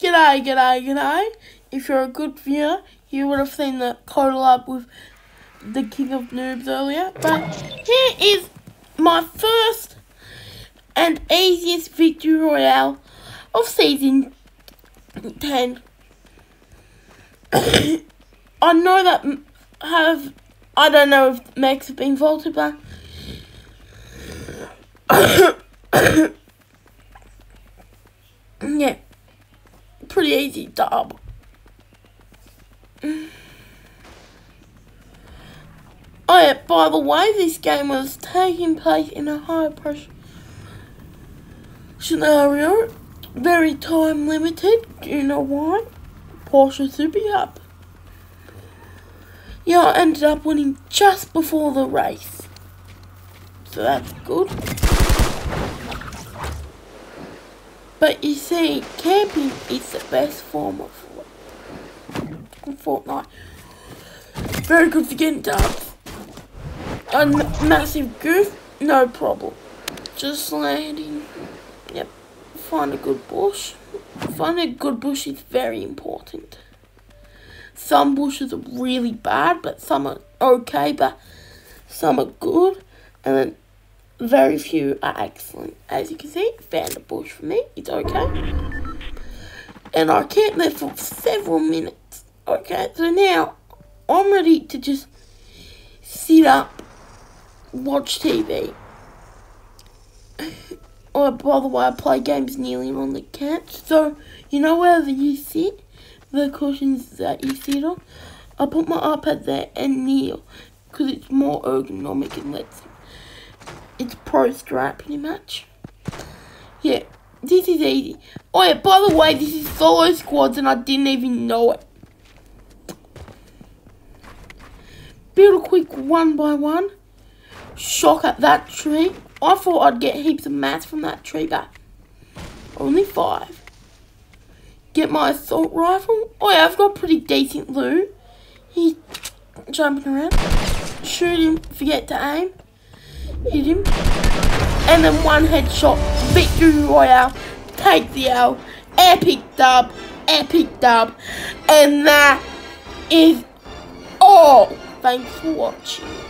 G'day, g'day, g'day. If you're a good viewer, you would have seen the collab with the King of Noobs earlier. But here is my first and easiest victory royale of season 10. I know that have I don't know if Max have been vaulted, but yeah pretty easy dub. Oh yeah, by the way, this game was taking place in a high pressure scenario. Very time limited. You know why? Porsche Super Cup. Yeah, I ended up winning just before the race. So that's good. But you see, camping is the best form of Fortnite. Very good for getting dubs. A massive goof, no problem. Just landing. Yep. Find a good bush. Find a good bush is very important. Some bushes are really bad, but some are okay, but some are good. And then very few are excellent. As you can see, found a bush for me. It's okay. And I camped there for several minutes. Okay, so now I'm ready to just sit up, watch TV. oh, by the way, I play games kneeling on the couch. So, you know wherever you sit, the cushions that you sit on, I put my iPad there and kneel because it's more ergonomic and lets it's pro strap pretty much. Yeah, this is easy. Oh yeah, by the way, this is solo squads and I didn't even know it. Build a quick one by one. Shock at that tree. I thought I'd get heaps of mats from that tree, but only five. Get my assault rifle. Oh yeah, I've got pretty decent loot. He's jumping around. Shoot him, forget to aim hit him, and then one headshot, victory royale, take the L, epic dub, epic dub, and that is all. Thanks for watching.